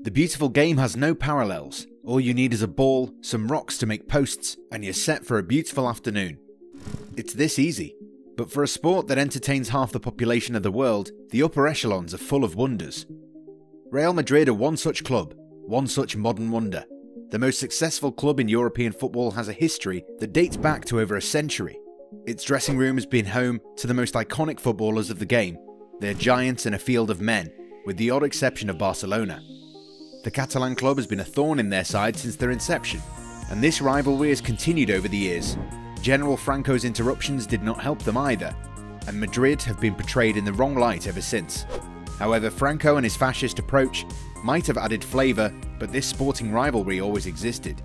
The beautiful game has no parallels. All you need is a ball, some rocks to make posts, and you're set for a beautiful afternoon. It's this easy. But for a sport that entertains half the population of the world, the upper echelons are full of wonders. Real Madrid are one such club, one such modern wonder. The most successful club in European football has a history that dates back to over a century. Its dressing room has been home to the most iconic footballers of the game. They're giants in a field of men, with the odd exception of Barcelona. The Catalan club has been a thorn in their side since their inception, and this rivalry has continued over the years. General Franco's interruptions did not help them either, and Madrid have been portrayed in the wrong light ever since. However, Franco and his fascist approach might have added flavour, but this sporting rivalry always existed.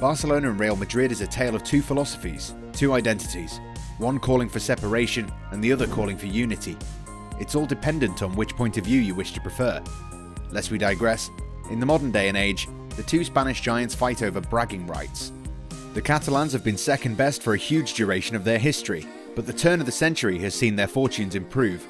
Barcelona and Real Madrid is a tale of two philosophies, two identities, one calling for separation and the other calling for unity. It's all dependent on which point of view you wish to prefer. Lest we digress, in the modern day and age, the two Spanish giants fight over bragging rights. The Catalans have been second best for a huge duration of their history, but the turn of the century has seen their fortunes improve.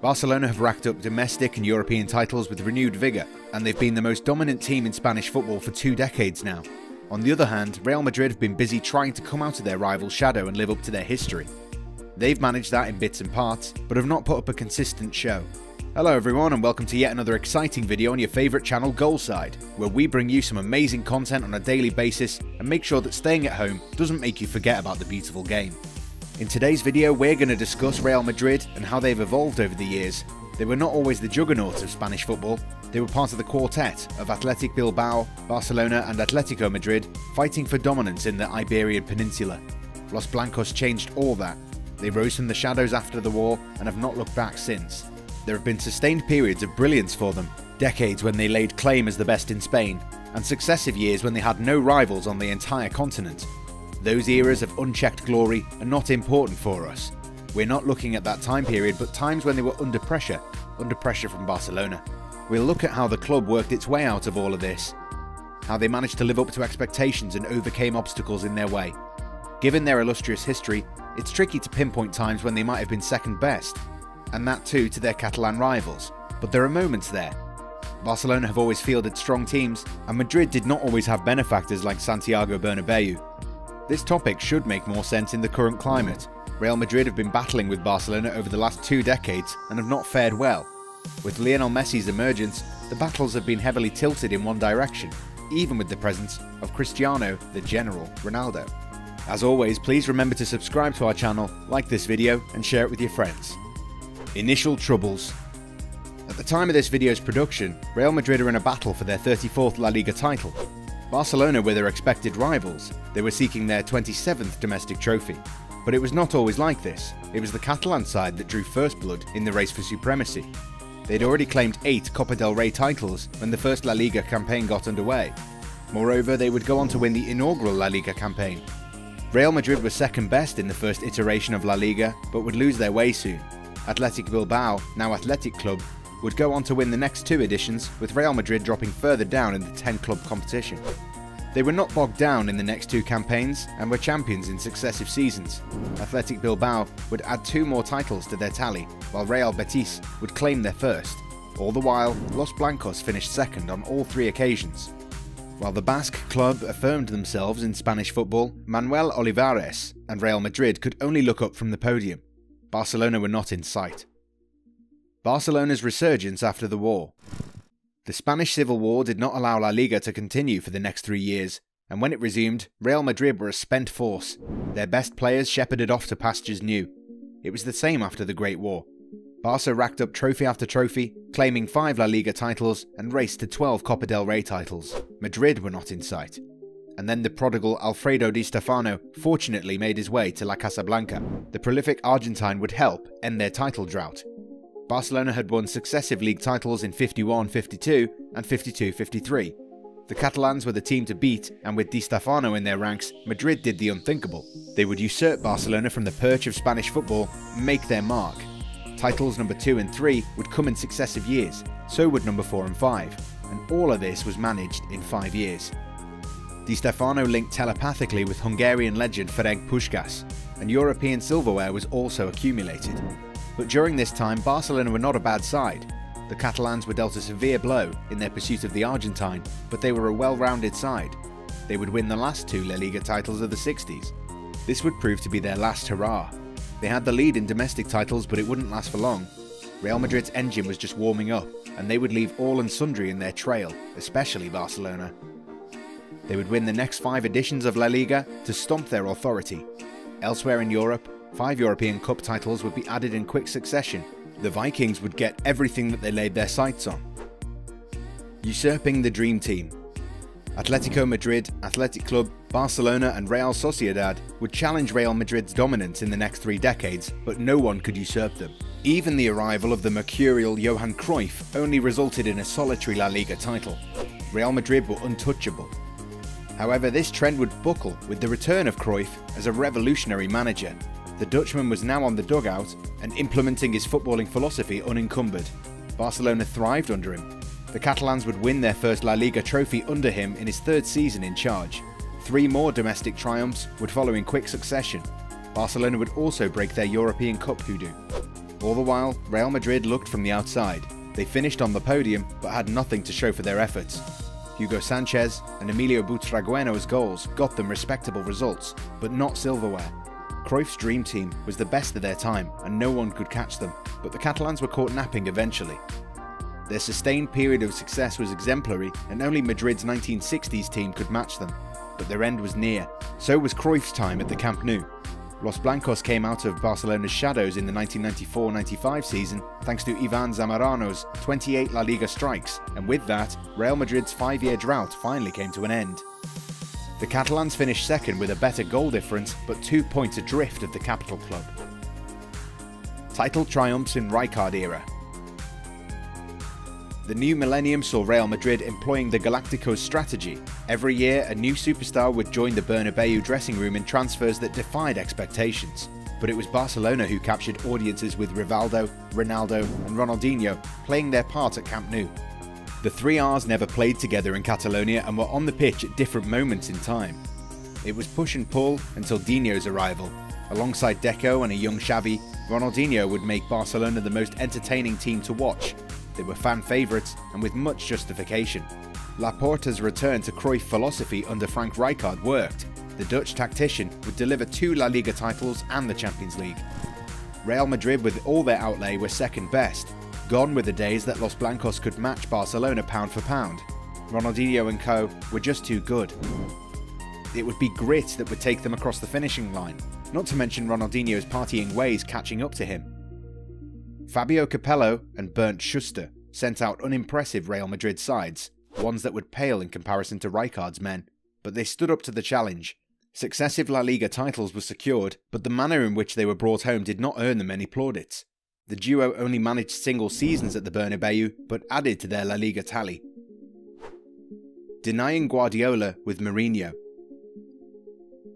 Barcelona have racked up domestic and European titles with renewed vigour, and they've been the most dominant team in Spanish football for two decades now. On the other hand, Real Madrid have been busy trying to come out of their rival's shadow and live up to their history. They've managed that in bits and parts, but have not put up a consistent show. Hello everyone and welcome to yet another exciting video on your favourite channel Goalside, where we bring you some amazing content on a daily basis and make sure that staying at home doesn't make you forget about the beautiful game. In today's video we're going to discuss Real Madrid and how they've evolved over the years. They were not always the juggernaut of Spanish football, they were part of the quartet of Athletic Bilbao, Barcelona and Atletico Madrid fighting for dominance in the Iberian Peninsula. Los Blancos changed all that. They rose from the shadows after the war and have not looked back since. There have been sustained periods of brilliance for them, decades when they laid claim as the best in Spain, and successive years when they had no rivals on the entire continent. Those eras of unchecked glory are not important for us. We're not looking at that time period, but times when they were under pressure, under pressure from Barcelona. We'll look at how the club worked its way out of all of this, how they managed to live up to expectations and overcame obstacles in their way. Given their illustrious history, it's tricky to pinpoint times when they might have been second best, and that too to their Catalan rivals, but there are moments there. Barcelona have always fielded strong teams, and Madrid did not always have benefactors like Santiago Bernabeu. This topic should make more sense in the current climate. Real Madrid have been battling with Barcelona over the last two decades and have not fared well. With Lionel Messi's emergence, the battles have been heavily tilted in one direction, even with the presence of Cristiano, the General, Ronaldo. As always, please remember to subscribe to our channel, like this video, and share it with your friends. Initial Troubles At the time of this video's production, Real Madrid are in a battle for their 34th La Liga title. Barcelona were their expected rivals, they were seeking their 27th domestic trophy. But it was not always like this, it was the Catalan side that drew first blood in the race for supremacy. They'd already claimed 8 Copa del Rey titles when the first La Liga campaign got underway. Moreover, they would go on to win the inaugural La Liga campaign. Real Madrid were second best in the first iteration of La Liga, but would lose their way soon. Athletic Bilbao, now Athletic Club, would go on to win the next two editions, with Real Madrid dropping further down in the 10 club competition. They were not bogged down in the next two campaigns and were champions in successive seasons. Athletic Bilbao would add two more titles to their tally, while Real Betis would claim their first. All the while, Los Blancos finished second on all three occasions. While the Basque club affirmed themselves in Spanish football, Manuel Olivares and Real Madrid could only look up from the podium. Barcelona were not in sight. Barcelona's resurgence after the war. The Spanish Civil War did not allow La Liga to continue for the next three years, and when it resumed, Real Madrid were a spent force, their best players shepherded off to pastures new. It was the same after the Great War. Barca racked up trophy after trophy, claiming five La Liga titles and raced to 12 Copa del Rey titles. Madrid were not in sight and then the prodigal Alfredo Di Stefano fortunately made his way to La Casablanca. The prolific Argentine would help end their title drought. Barcelona had won successive league titles in 51-52 and 52-53. The Catalans were the team to beat, and with Di Stefano in their ranks, Madrid did the unthinkable. They would usurp Barcelona from the perch of Spanish football and make their mark. Titles number 2 and 3 would come in successive years, so would number 4 and 5, and all of this was managed in 5 years. Di Stefano linked telepathically with Hungarian legend Ferenc Puskas, and European silverware was also accumulated. But during this time, Barcelona were not a bad side. the Catalans were dealt a severe blow in their pursuit of the Argentine, but they were a well-rounded side. They would win the last two La Liga titles of the 60s. This would prove to be their last hurrah. They had the lead in domestic titles, but it wouldn't last for long. Real Madrid's engine was just warming up, and they would leave all and sundry in their trail, especially Barcelona. They would win the next five editions of La Liga to stomp their authority. Elsewhere in Europe, five European Cup titles would be added in quick succession. The Vikings would get everything that they laid their sights on. Usurping the Dream Team Atletico Madrid, Athletic Club, Barcelona and Real Sociedad would challenge Real Madrid's dominance in the next three decades, but no one could usurp them. Even the arrival of the mercurial Johan Cruyff only resulted in a solitary La Liga title. Real Madrid were untouchable, However, this trend would buckle with the return of Cruyff as a revolutionary manager. The Dutchman was now on the dugout and implementing his footballing philosophy unencumbered. Barcelona thrived under him. The Catalans would win their first La Liga trophy under him in his third season in charge. Three more domestic triumphs would follow in quick succession. Barcelona would also break their European Cup hoodoo. All the while, Real Madrid looked from the outside. They finished on the podium but had nothing to show for their efforts. Hugo Sanchez and Emilio Butragueño's goals got them respectable results, but not silverware. Cruyff's dream team was the best of their time and no one could catch them, but the Catalans were caught napping eventually. Their sustained period of success was exemplary and only Madrid's 1960s team could match them, but their end was near. So was Cruyff's time at the Camp Nou, Los Blancos came out of Barcelona's shadows in the 1994-95 season thanks to Ivan Zamorano's 28 La Liga strikes, and with that, Real Madrid's five-year drought finally came to an end. The Catalans finished second with a better goal difference, but two points adrift of the capital club. Title triumphs in Rijkaard era the new millennium saw Real Madrid employing the Galacticos strategy. Every year, a new superstar would join the Bernabeu dressing room in transfers that defied expectations. But it was Barcelona who captured audiences with Rivaldo, Ronaldo, and Ronaldinho playing their part at Camp Nou. The three R's never played together in Catalonia and were on the pitch at different moments in time. It was push and pull until Dino's arrival. Alongside Deco and a young Xavi, Ronaldinho would make Barcelona the most entertaining team to watch they were fan favourites and with much justification. Laporta's return to Cruyff philosophy under Frank Rijkaard worked. The Dutch tactician would deliver two La Liga titles and the Champions League. Real Madrid with all their outlay were second best. Gone were the days that Los Blancos could match Barcelona pound for pound. Ronaldinho and co were just too good. It would be grit that would take them across the finishing line, not to mention Ronaldinho's partying ways catching up to him. Fabio Capello and Bernd Schuster sent out unimpressive Real Madrid sides, ones that would pale in comparison to Rijkaard's men, but they stood up to the challenge. Successive La Liga titles were secured, but the manner in which they were brought home did not earn them any plaudits. The duo only managed single seasons at the Bernabeu, but added to their La Liga tally. Denying Guardiola with Mourinho.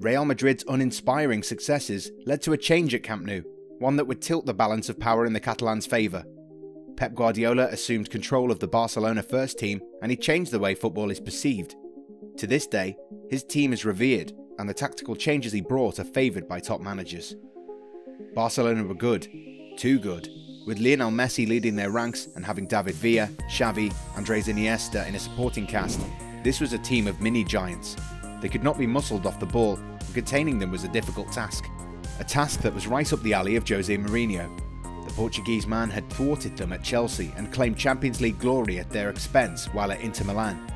Real Madrid's uninspiring successes led to a change at Camp Nou, one that would tilt the balance of power in the Catalans' favour. Pep Guardiola assumed control of the Barcelona first team and he changed the way football is perceived. To this day, his team is revered and the tactical changes he brought are favoured by top managers. Barcelona were good, too good, with Lionel Messi leading their ranks and having David Villa, Xavi, Andres Iniesta in a supporting cast. This was a team of mini giants. They could not be muscled off the ball, and containing them was a difficult task a task that was right up the alley of Jose Mourinho. The Portuguese man had thwarted them at Chelsea and claimed Champions League glory at their expense while at Inter Milan.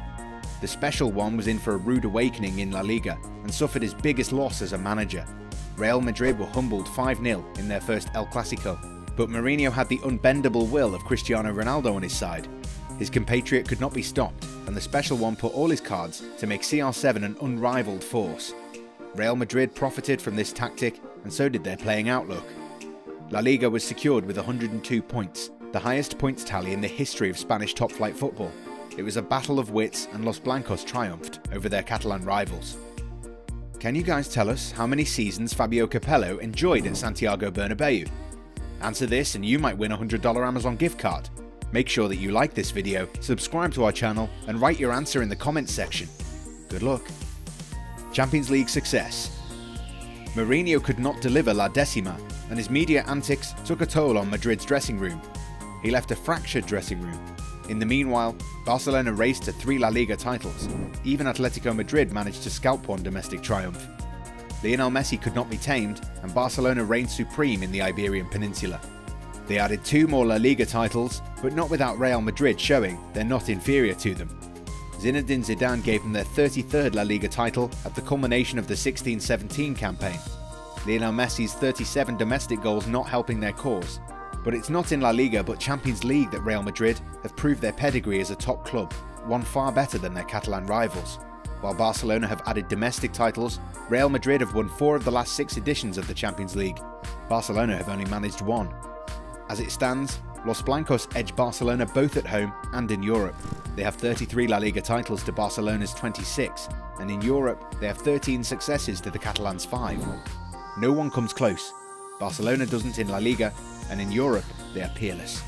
The special one was in for a rude awakening in La Liga and suffered his biggest loss as a manager. Real Madrid were humbled 5 0 in their first El Clasico, but Mourinho had the unbendable will of Cristiano Ronaldo on his side. His compatriot could not be stopped, and the special one put all his cards to make CR7 an unrivaled force. Real Madrid profited from this tactic and so did their playing outlook. La Liga was secured with 102 points, the highest points tally in the history of Spanish top flight football. It was a battle of wits and Los Blancos triumphed over their Catalan rivals. Can you guys tell us how many seasons Fabio Capello enjoyed at Santiago Bernabeu? Answer this and you might win a $100 Amazon gift card. Make sure that you like this video, subscribe to our channel and write your answer in the comments section. Good luck. Champions League success. Mourinho could not deliver La Decima, and his media antics took a toll on Madrid's dressing room. he left a fractured dressing room. In the meanwhile, Barcelona raced to three La Liga titles. Even Atletico Madrid managed to scalp one domestic triumph. Lionel Messi could not be tamed, and Barcelona reigned supreme in the Iberian Peninsula. They added two more La Liga titles, but not without Real Madrid showing they're not inferior to them. Zinedine Zidane gave them their 33rd La Liga title at the culmination of the 16-17 campaign. Lionel Messi's 37 domestic goals not helping their cause, but it's not in La Liga but Champions League that Real Madrid have proved their pedigree as a top club, one far better than their Catalan rivals. While Barcelona have added domestic titles, Real Madrid have won four of the last six editions of the Champions League. Barcelona have only managed one. As it stands, Los Blancos edge Barcelona both at home and in Europe. They have 33 La Liga titles to Barcelona's 26, and in Europe they have 13 successes to the Catalans' 5. No one comes close. Barcelona doesn't in La Liga, and in Europe they are peerless.